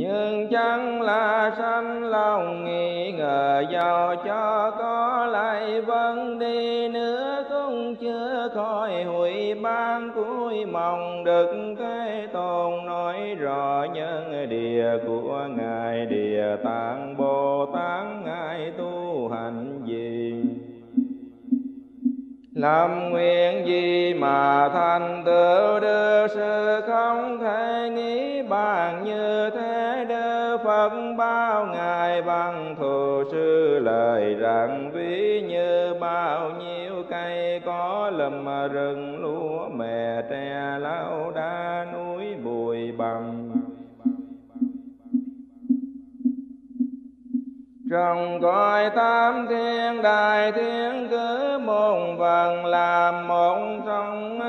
nhưng chẳng là sanh lòng nghi ngờ, giàu cho có lại vẫn đi nữa, cũng chưa khỏi hủy ban cuối mong đức thế tôn nói rõ nhân địa của ngài, địa tạng bồ tát ngài tu hành gì. Làm nguyện gì mà thành tựu được, sự không thể nghĩ bàn như thế bao ngài văn thù sư lời rằng ví như bao nhiêu cây có lầm rừng lúa mè tre lau đá núi bụi bằng trong cõi tam thiên đại thiên cứ một vần, làm một trong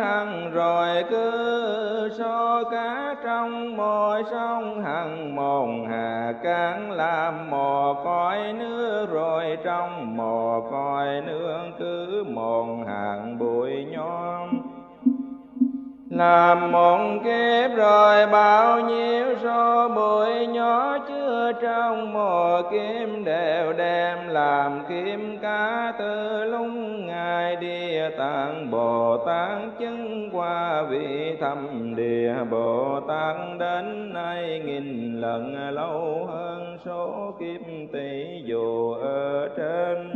hằng, rồi cứ so cá trong mỗi sông hằng mồn cạn cán làm mò cõi nước, rồi trong mò cõi nương cứ mòn hàng bụi làm một kiếp rồi bao nhiêu số bụi nhỏ chưa trong mùa kiếm đều đem làm kiếm cá từ lúc ngài địa tạng bồ tát chứng qua vị thâm địa. Bồ tát đến nay nghìn lần lâu hơn số kiếp tỷ dù ở trên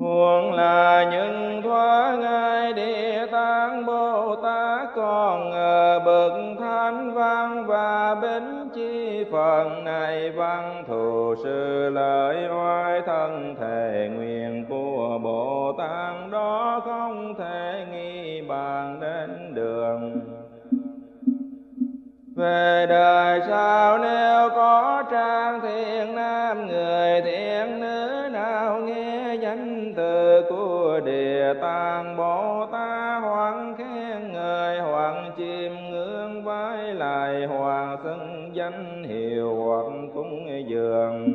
huống là những thoa ngài địa tạng bồ tát còn ở bậc thánh văn và bến chi phần này văn thù sư lợi oai thân thể nguyện của bồ tát, đó không thể nghi bàn đến đường. Về ngưỡng vái lại hòa xưng danh hiệu hoặc cúng dường.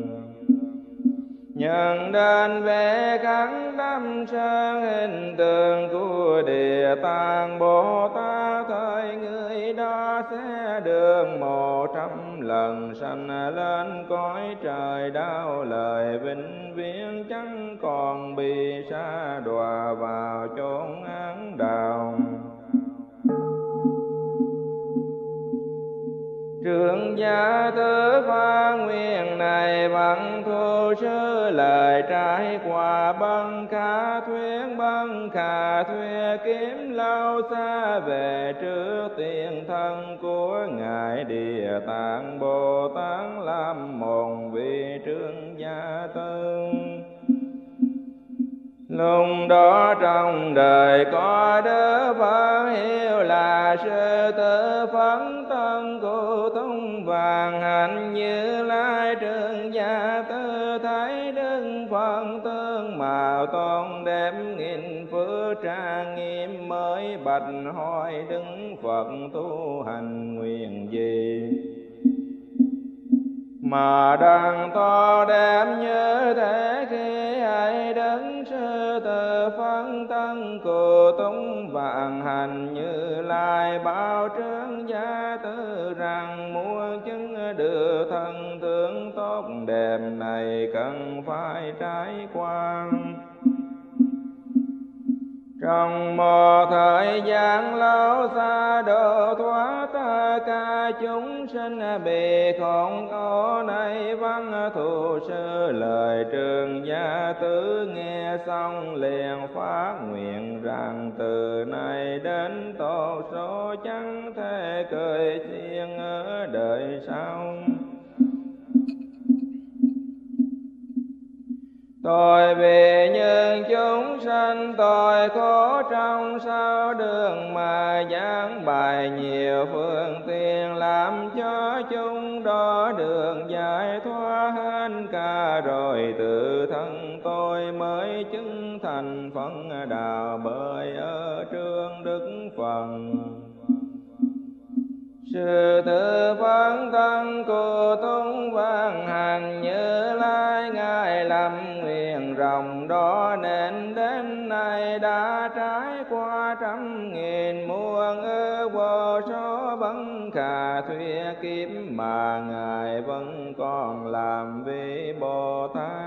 Nhận đến về kháng đâm sang hình tượng của địa tạng bồ tát thời người đó sẽ đường một trăm lần sanh lên cõi trời đau lời vĩnh viễn, chẳng còn bị xa đọa vào chốn án đào Trường gia tứ pha nguyện này bằng thu sư lời trái quả băng khả thuyết, băng khả thuyết kiếm lâu xa về trước tiền thân của ngài địa tạng bồ tát làm mòn vị trương gia tư. Lúc đó trong đời có đứa Phật hiệu là sư tử phấn thân của tung hạnh như lai trường gia tư thái đức Phật tương màu tôn đẹp nghìn phước trang nghiêm mới bạch hỏi đứng Phật tu hành nguyện gì? Mà đang to đẹp như thế khi ai đấng sư từ phân tân cụ tung vạn hành như lai bao trướng gia tư rằng muốn chứng được thân tướng tốt đẹp này cần phải trải qua trong một thời gian lâu xa, độ thoát ca chúng sinh bị khốn khổ này văn thù sư. Lời trường gia tứ nghe xong liền phát nguyện rằng từ nay đến tổ số chẳng thể cười thiên ở đời sau. Tôi vì những chúng sanh tôi khổ trong sao đường mà giảng bài nhiều phương tiện, làm cho chúng đó đường giải thoát hết cả. Rồi tự thân tôi mới chứng thành phận đạo, bởi ở trương đức phần sư tử phấn thân cô tung vang hành như lai trăm nguyện rộng đó nên đến nay đã trải qua trăm nghìn muôn ư vô số vấn khả thuyết kiếp mà ngài vẫn còn làm vị bồ tát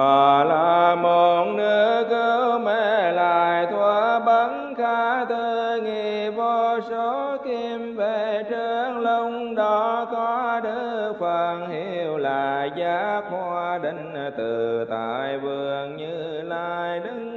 mà là một nữ cứu mê lại thua bắn kha tư nghi. Vô số kim về trương lung đó có đức phật hiệu là giác hoa định. Từ tại vườn như lai đứng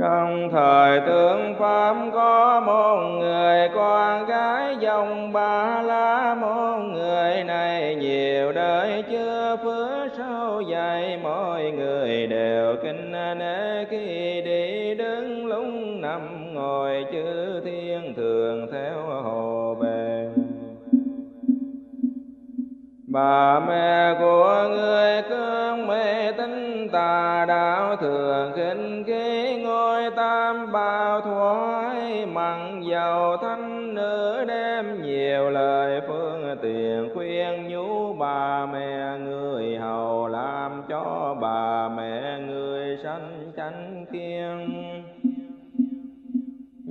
trong thời tướng Pháp có một người con gái dòng ba la môn người này nhiều đời chưa phước sâu dày mọi người đều kinh nể khi đi đứng lúc nằm, ngồi chư thiên thường theo hồ bề. Bà mẹ của người cơn mê tính tà đạo thường kinh khí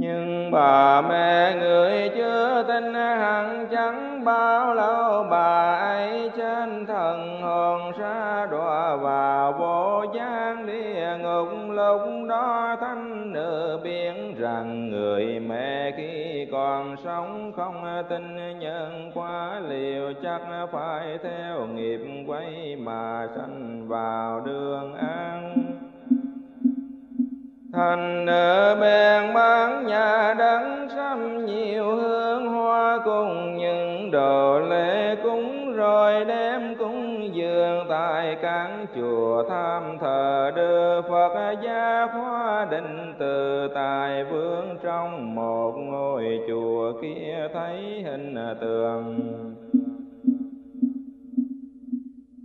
nhưng bà mẹ người chưa tin hẳn, chẳng bao lâu bà ấy trên thần hồn xa đọa vào vô gian địa ngục. Lúc đó thanh nữ biết rằng người mẹ khi còn sống không tin nhân quá liều chắc phải theo nghiệp quay mà sanh vào đường an thành nợ bèn bán nhà đắng trăm nhiều hương hoa cùng những đồ lễ cúng, rồi đem cúng dường tại các chùa tham thờ. Đưa Phật gia hoa định từ tài vương trong một ngôi chùa kia thấy hình tượng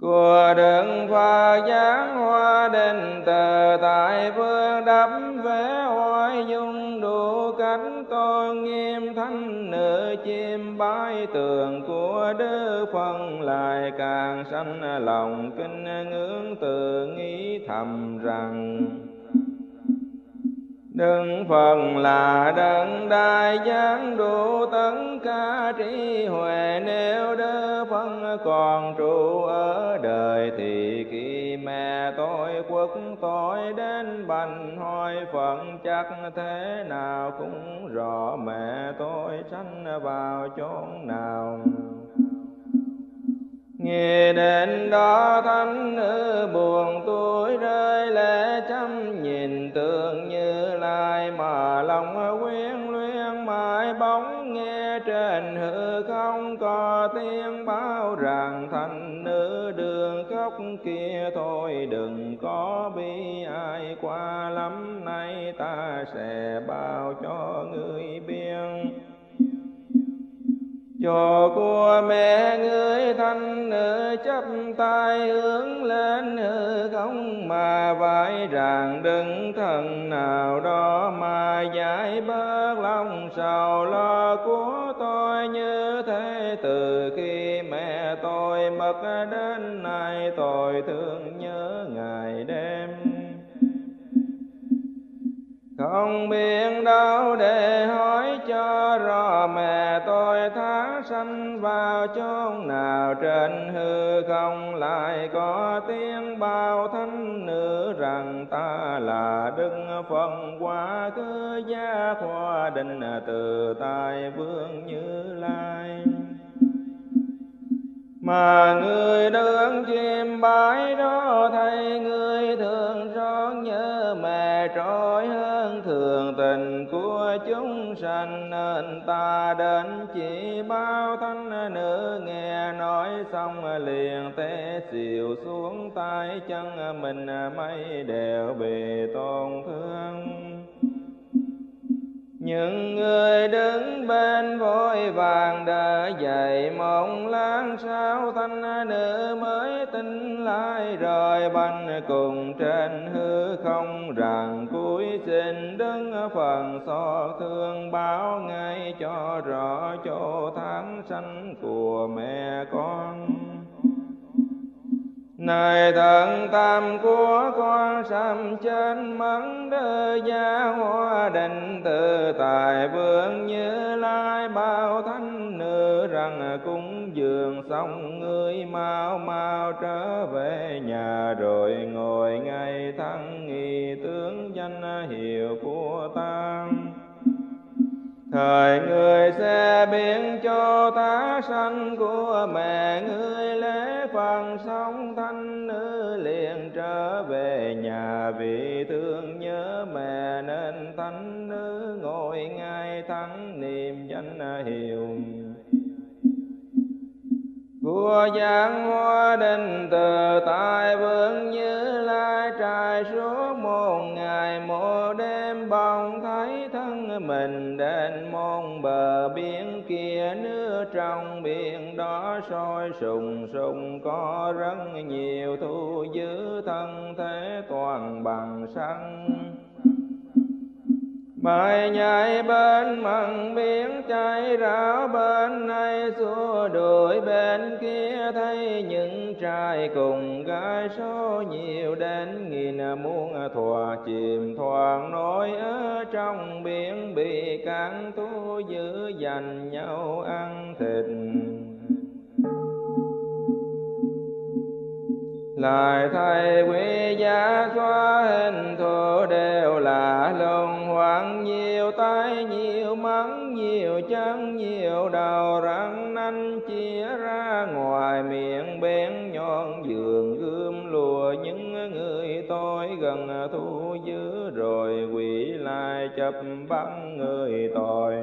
của đường pha giáng hoa đình từ tại phương đắp vẽ hoài dung, đủ cánh tôn nghiêm thánh nữ chim bái tường của đức phân lại càng sanh lòng kinh ngưỡng từ nghĩ thầm rằng Đừng phần là đấng đại giáng đủ tất cả trí huệ. Nếu đỡ phân còn trụ ở đời thì khi mẹ tôi quốc tội đến bành hỏi phận, chắc thế nào cũng rõ mẹ tôi sanh vào chốn nào. Nghe đến đó thánh nữ buồn tuổi rơi lệ chăm nhìn tượng như lai mà lòng quyến luyến mãi bóng nghe trên hư không có tiếng báo rằng thành nữ đường khóc kia thôi đừng có bi ai, qua lắm nay ta sẽ bao cho người biết cho của mẹ người thanh nữ chấp tay hướng lên hư không mà vai rằng đừng thần nào đó mà giải bớt lòng sầu lo của tôi như thế từ khi mẹ tôi mất đến trên hư không lại có tiếng bao thánh nữ rằng ta là đức phật. Quá cứ gia khoa định từ tài vương như lai. Mà người đương chim bái đó, thấy người thường rõ nhớ mẹ trôi hơn thường tình của chúng sanh nên ta đến chỉ bao thanh nữ nghe nói xong liền té xìu xuống tay chân mình mấy đều bị tổn thương những người đứng bên vội vàng đã dậy mộng lan sao thanh nữ mới tin lại rồi banh cùng trên hư không rằng cuối xin đứng phần so thương báo ngay cho rõ chỗ tháng sanh của mẹ con này thần tam của con sam trên mắng đơ gia hoa định tự tài vương như lai bao thánh nữ rằng cúng dường xong ngươi mau mau trở về nhà rồi ngồi ngay thăng nghi tướng danh hiệu của tăng thời người sẽ biến cho ta sanh của mẹ ngươi lễ phần sống thanh nữ liền trở về nhà. Vì thương nhớ mẹ nên thánh nữ ngồi ngay thắng niệm danh hiệu của giảng hoa đình từ tại vương như lai trai suốt một ngày một đêm bóng thấy thân mình đến môn bờ biển kia nước trong biển đó sôi sùng sùng, có rất nhiều thu giữ thân thế toàn bằng xăng Bài nhảy bên mặn biển cháy rảo bên này, xua đuổi bên kia. Thấy những trai cùng gái số nhiều đến nghìn muôn thòa chìm thoảng nổi ở trong biển. Bị cạn thu giữ dành nhau ăn thịt. Lại thầy quý giá xóa hình thù đều là luân hoàn nhiều tay nhiều mắng, nhiều chân nhiều đầu răng nanh chia ra. Ngoài miệng bén nhọn giường gươm lùa những người tôi gần thu giữ. Rồi quỷ lại chập bắn người tội.